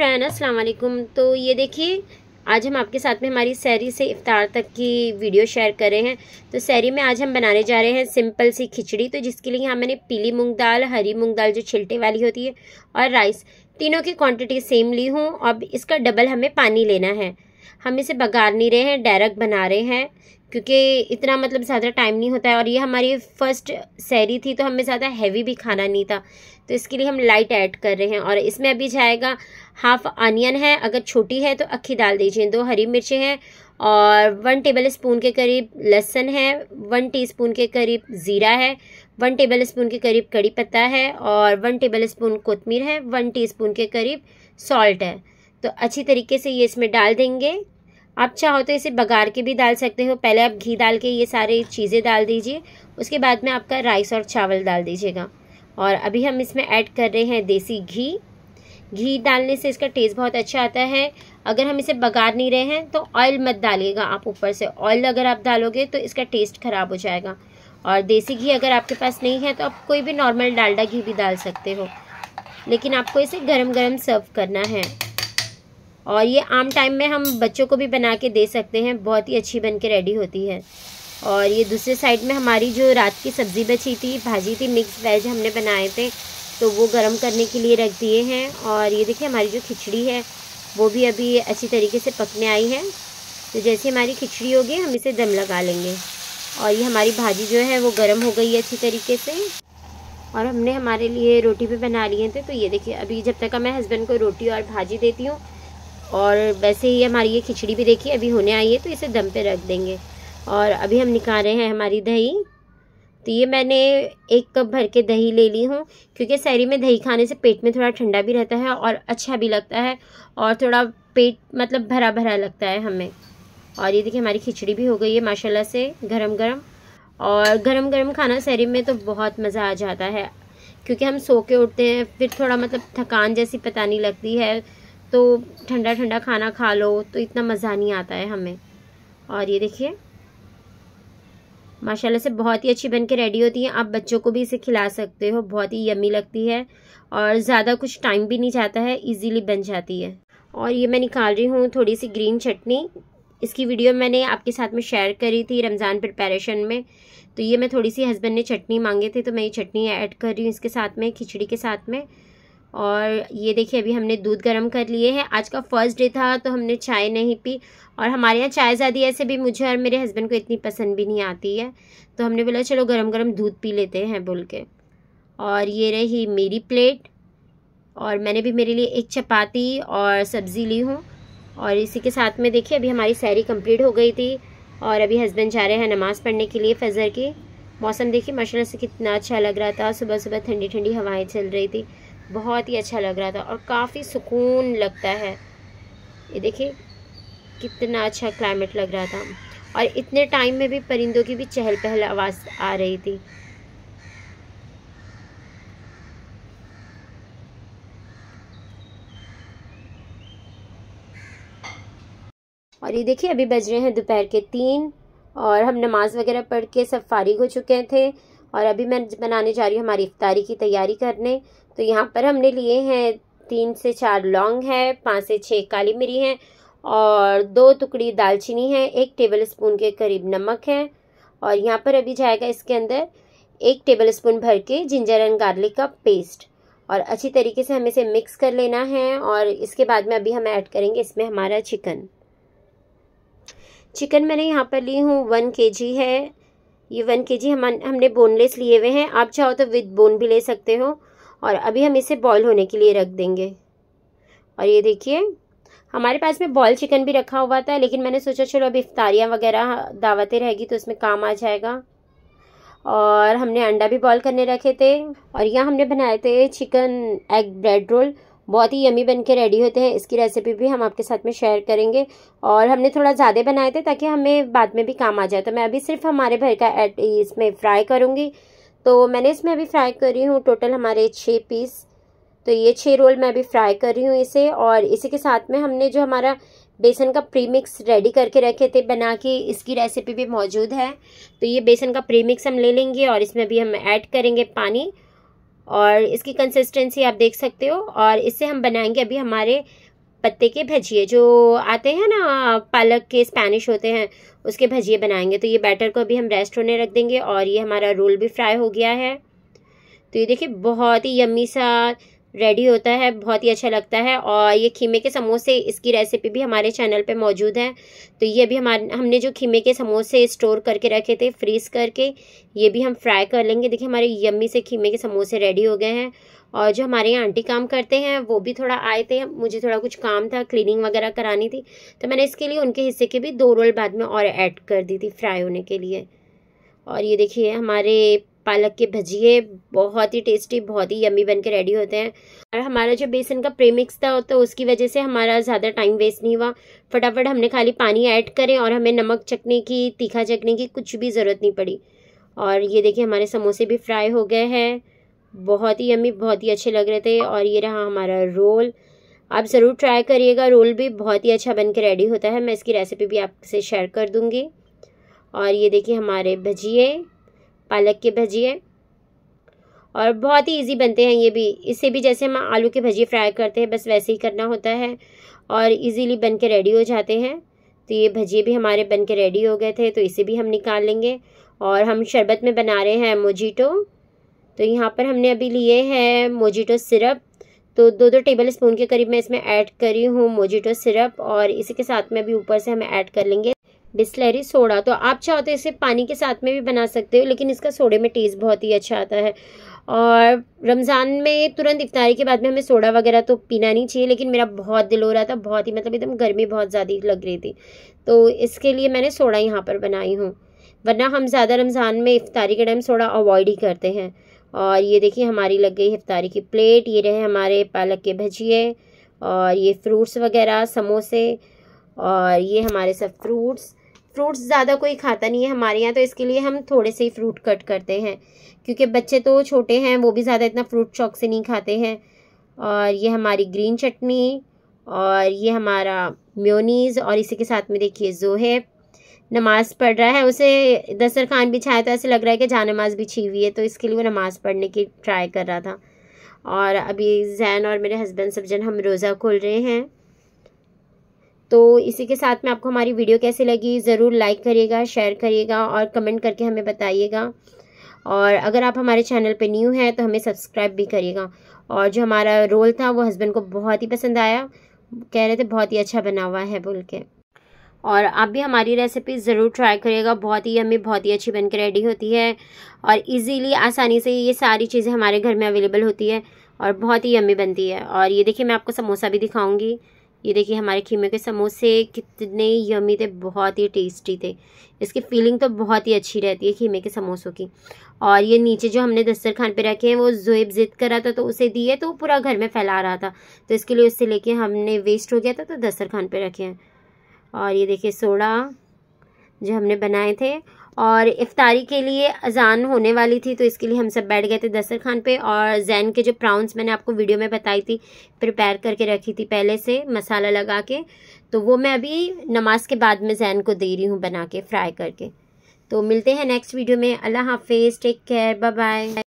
Friend, अस्सलाम वालेकुम। तो ये देखिए, आज हम आपके साथ में हमारी सैरी से इफ्तार तक की वीडियो शेयर कर रहे हैं। तो सैरी में आज हम बनाने जा रहे हैं सिंपल सी खिचड़ी। तो जिसके लिए यहाँ मैंने पीली मूंग दाल, हरी मूंग दाल जो छिलटे वाली होती है, और राइस। तीनों की क्वांटिटी सेम ली हूँ। अब इसका डबल हमें पानी लेना है। हम इसे बगार नहीं रहे हैं, डायरेक्ट बना रहे हैं। क्योंकि इतना मतलब ज़्यादा टाइम नहीं होता है और ये हमारी फ़र्स्ट सैरी थी तो हमें ज़्यादा हैवी भी खाना नहीं था। तो इसके लिए हम लाइट ऐड कर रहे हैं और इसमें अभी जाएगा हाफ़ अनियन है, अगर छोटी है तो अक्खी डाल दीजिए, दो हरी मिर्चें हैं और वन टेबल स्पून के करीब लहसन है वन टीस्पून के करीब ज़ीरा है वन टेबल स्पून के करीब कड़ी पत्ता है और वन टेबल स्पून कोतमीर है वन टीस्पून के करीब सॉल्ट है। तो अच्छी तरीके से ये इसमें डाल देंगे। आप चाहो तो इसे बघार के भी डाल सकते हो। पहले आप घी डाल के ये सारी चीज़ें डाल दीजिए। उसके बाद में आपका राइस और चावल डाल दीजिएगा। और अभी हम इसमें ऐड कर रहे हैं देसी घी। घी डालने से इसका टेस्ट बहुत अच्छा आता है। अगर हम इसे बघार नहीं रहे हैं तो ऑयल मत डालिएगा आप ऊपर से। ऑयल अगर आप डालोगे तो इसका टेस्ट ख़राब हो जाएगा। और देसी घी अगर आपके पास नहीं है तो आप कोई भी नॉर्मल डालडा घी भी डाल सकते हो। लेकिन आपको इसे गरम गरम सर्व करना है। और ये आम टाइम में हम बच्चों को भी बना के दे सकते हैं, बहुत ही अच्छी बन के रेडी होती है। और ये दूसरे साइड में हमारी जो रात की सब्ज़ी बची थी, भाजी थी मिक्स वेज हमने बनाए थे तो वो गर्म करने के लिए रख दिए हैं। और ये देखिए हमारी जो खिचड़ी है, वो भी अभी अच्छी तरीके से पकने आई है। तो जैसे हमारी खिचड़ी होगी, हम इसे दम लगा लेंगे। और ये हमारी भाजी जो है, वो गर्म हो गई है अच्छी तरीके से। और हमने हमारे लिए रोटी भी बना लिए थे। तो ये देखिए, अभी जब तक मैं हस्बैंड को रोटी और भाजी देती हूँ और वैसे ही हमारी ये खिचड़ी भी देखिए, अभी होने आई है तो इसे दम पे रख देंगे। और अभी हम निकाल रहे हैं हमारी दही। तो ये मैंने एक कप भर के दही ले ली हूँ, क्योंकि सैरी में दही खाने से पेट में थोड़ा ठंडा भी रहता है और अच्छा भी लगता है और थोड़ा पेट मतलब भरा भरा लगता है हमें। और ये देखिए, हमारी खिचड़ी भी हो गई है माशाल्लाह से गरम गरम और गरम गरम खाना सैरी में तो बहुत मज़ा आ जाता है, क्योंकि हम सो के उठते हैं, फिर थोड़ा मतलब थकान जैसी पता नहीं लगती है। तो ठंडा ठंडा खाना खा लो तो इतना मज़ा नहीं आता है हमें। और ये देखिए, माशाल्लाह से बहुत ही अच्छी बन के रेडी होती है। आप बच्चों को भी इसे खिला सकते हो, बहुत ही यमी लगती है और ज़्यादा कुछ टाइम भी नहीं जाता है इजीली बन जाती है। और ये मैं निकाल रही हूँ थोड़ी सी ग्रीन चटनी। इसकी वीडियो मैंने आपके साथ में शेयर करी थी रमज़ान प्रिपरेशन में। तो ये मैं थोड़ी सी हस्बैंड ने चटनी मांगे थे तो मैं ये चटनी ऐड कर रही हूँ इसके साथ में, खिचड़ी के साथ में। और ये देखिए, अभी हमने दूध गर्म कर लिए हैं। आज का फ़र्स्ट डे था तो हमने चाय नहीं पी। और हमारे यहाँ चाय ज़्यादा ऐसे भी मुझे और मेरे हस्बैंड को इतनी पसंद भी नहीं आती है। तो हमने बोला, चलो गरम गरम दूध पी लेते हैं, बोल के। और ये रही मेरी प्लेट और मैंने भी मेरे लिए एक चपाती और सब्ज़ी ली हूँ। और इसी के साथ में देखिए, अभी हमारी सैरी कंप्लीट हो गई थी। और अभी हस्बैंड जा रहे हैं नमाज़ पढ़ने के लिए फजर की। मौसम देखिए, माशाल्लाह से कितना अच्छा लग रहा था। सुबह सुबह ठंडी ठंडी हवाएँ चल रही थी। बहुत ही अच्छा लग रहा था और काफ़ी सुकून लगता है। ये देखिए, कितना अच्छा क्लाइमेट लग रहा था। और इतने टाइम में भी परिंदों की भी चहल पहल आवाज़ आ रही थी। और ये देखिए, अभी बज रहे हैं दोपहर के तीन और हम नमाज़ वगैरह पढ़ के सब फारिग हो चुके थे। और अभी मैं बनाने जा रही हूँ हमारी इफ्तारी की तैयारी करने। तो यहाँ पर हमने लिए हैं तीन से चार लौंग है, पाँच से छः काली मिरी हैं और दो टुकड़ी दालचीनी है, एक टेबल स्पून के करीब नमक है। और यहाँ पर अभी जाएगा इसके अंदर एक टेबल स्पून भर के जिंजर एंड गार्लिक का पेस्ट। और अच्छी तरीके से हमें इसे मिक्स कर लेना है और इसके बाद में अभी हम ऐड करेंगे इसमें हमारा चिकन। चिकन मैंने यहाँ पर ली हूँ वन के जी है ये वन के जी हम हमने बोनलेस लिए हुए हैं। आप चाहो तो विद बोन भी ले सकते हो। और अभी हम इसे बॉईल होने के लिए रख देंगे। और ये देखिए, हमारे पास में बॉयल चिकन भी रखा हुआ था, लेकिन मैंने सोचा चलो अभी इफ्तारियाँ वगैरह, दावतें रहेगी तो उसमें काम आ जाएगा। और हमने अंडा भी बॉयल करने रखे थे। और यहाँ हमने बनाए थे चिकन एग ब्रेड रोल। बहुत ही यमी बन के रेडी होते हैं। इसकी रेसिपी भी हम आपके साथ में शेयर करेंगे। और हमने थोड़ा ज़्यादा बनाए थे ताकि हमें बाद में भी काम आ जाए। तो मैं अभी सिर्फ़ हमारे भर का एड इसमें फ्राई करूँगी। तो मैंने इसमें अभी फ्राई कर हूँ टोटल हमारे छः पीस तो ये छः रोल मैं अभी फ्राई कर रही हूँ इसे। और इसी के साथ में हमने जो हमारा बेसन का प्रीमिक्स रेडी करके रखे थे, बना के, इसकी रेसिपी भी मौजूद है। तो ये बेसन का प्रीमिक्स हम ले लेंगे और इसमें भी हम ऐड करेंगे पानी। और इसकी कंसिस्टेंसी आप देख सकते हो। और इससे हम बनाएँगे अभी हमारे पत्ते के भजिए, जो आते हैं ना, पालक के स्पेनिश होते हैं, उसके भजिए बनाएँगे। तो ये बैटर को अभी हम रेस्ट होने रख देंगे और ये हमारा रोल भी फ्राई हो गया है। तो ये देखिए, बहुत ही यम्मी सा रेडी होता है, बहुत ही अच्छा लगता है और ये खीमे के समोसे इसकी रेसिपी भी हमारे चैनल पे मौजूद है। तो ये भी हमारे, हमने जो खीमे के समोसे स्टोर करके रखे थे फ्रीज़ करके, ये भी हम फ्राई कर लेंगे। देखिए, हमारे यम्मी से खीमे के समोसे रेडी हो गए हैं और जो हमारे यहाँ आंटी काम करते हैं, वो भी थोड़ा आए थे। मुझे थोड़ा कुछ काम था क्लीनिंग वगैरह करानी थी तो मैंने इसके लिए उनके हिस्से के भी दो रोल बाद में और ऐड कर दी थी फ्राई होने के लिए। और ये देखिए, हमारे पालक के भजिए बहुत ही टेस्टी बहुत ही यमी बन के रेडी होते हैं। और हमारा जो बेसन का प्रेमिक्स था तो उसकी वजह से हमारा ज़्यादा टाइम वेस्ट नहीं हुआ। फटाफट हमने खाली पानी ऐड करें और हमें नमक चखने की, तीखा चखने की कुछ भी ज़रूरत नहीं पड़ी। और ये देखिए, हमारे समोसे भी फ्राई हो गए हैं। बहुत ही यमी बहुत ही अच्छे लग रहे थे। और ये रहा हमारा रोल आप ज़रूर ट्राई करिएगा रोल भी बहुत ही अच्छा बन के रेडी होता है। मैं इसकी रेसिपी भी आपसे शेयर कर दूँगी। और ये देखिए हमारे भजिए। पालक के भजिए। और बहुत ही इजी बनते हैं ये भी। इसे भी जैसे हम आलू के भजिए फ्राई करते हैं, बस वैसे ही करना होता है। और इजीली बन के रेडी हो जाते हैं। तो ये भजिए भी हमारे बन के रेडी हो गए थे तो इसे भी हम निकाल लेंगे। और हम शरबत में बना रहे हैं मोजीटो तो यहाँ पर हमने अभी लिए हैं मोजीटो सिरप तो दो दो टेबल स्पून के करीब मैं इसमें ऐड करी हूँ मोजीटो सिरप और इसी के साथ में अभी ऊपर से हम ऐड कर लेंगे। बिस्लरी सोडा तो आप चाहो तो इसे पानी के साथ में भी बना सकते हो, लेकिन इसका सोडे में टेस्ट बहुत ही अच्छा आता है। और रमज़ान में तुरंत इफ्तारी के बाद में हमें सोडा वगैरह तो पीना नहीं चाहिए, लेकिन मेरा बहुत दिल हो रहा था, बहुत ही मतलब एकदम गर्मी बहुत ज़्यादा लग रही थी। तो इसके लिए मैंने सोडा यहाँ पर बनाई हूँ, वरना हम ज़्यादा रमज़ान में इफ्तारी के टाइम सोडा अवॉइड ही करते हैं। और ये देखिए, हमारी लग गई इफ्तारी की प्लेट, ये रहे हमारे पालक के भजिए, और ये फ्रूट्स वगैरह, समोसे, और ये हमारे सब फ्रूट्स। फ्रूट्स ज़्यादा कोई खाता नहीं है हमारे यहाँ तो इसके लिए हम थोड़े से ही फ्रूट कट करते हैं। क्योंकि बच्चे तो छोटे हैं, वो भी ज़्यादा इतना फ्रूट चौक से नहीं खाते हैं। और ये हमारी ग्रीन चटनी, और ये हमारा म्योनीज़, और इसी के साथ में देखिए जोहेब नमाज़ पढ़ रहा है, उसे दसर खान बिछाया तो ऐसे लग रहा है कि जहाँ नमाज़ बिछी हुई है तो इसके लिए वो नमाज़ पढ़ने की ट्राई कर रहा था। और अभी जैन और मेरे हस्बैंड सब जन हम रोज़ा खोल रहे हैं। तो इसी के साथ में आपको हमारी वीडियो कैसी लगी, ज़रूर लाइक करिएगा शेयर करिएगा और कमेंट करके हमें बताइएगा। और अगर आप हमारे चैनल पे न्यू हैं तो हमें सब्सक्राइब भी करिएगा। और जो हमारा रोल था, वो हस्बैंड को बहुत ही पसंद आया। कह रहे थे, बहुत ही अच्छा बना हुआ है, बोल के। और आप भी हमारी रेसिपी ज़रूर ट्राई करिएगा। बहुत ही हमें बहुत ही अच्छी बनकर रेडी होती है। और इजीली आसानी से ये सारी चीज़ें हमारे घर में अवेलेबल होती है और बहुत ही यम्मी बनती है। और ये देखिए, मैं आपको समोसा भी दिखाऊँगी। ये देखिए हमारे खीमे के समोसे कितने यमी थे, बहुत ही टेस्टी थे। इसकी फीलिंग तो बहुत ही अच्छी रहती है खीमे के समोसों की। और ये नीचे जो हमने दस्तरखान पे रखे हैं, वो जोएब ज़िद कर रहा था तो उसे दिए तो वो पूरा घर में फैला रहा था। तो इसके लिए उससे लेके हमने वेस्ट हो गया था तो दस्तरखान पे रखे हैं। और ये देखिए सोडा जो हमने बनाए थे और इफ्तारी के लिए अजान होने वाली थी तो इसके लिए हम सब बैठ गए थे दस्तरखान पे और जैन के जो प्राउंस मैंने आपको वीडियो में बताई थी प्रिपेयर करके रखी थी पहले से मसाला लगा के। तो वो मैं अभी नमाज़ के बाद में जैन को दे रही हूँ बना के फ्राई करके। तो मिलते हैं नेक्स्ट वीडियो में। अल्लाह हाफिज़ टेक केयर बाय बाय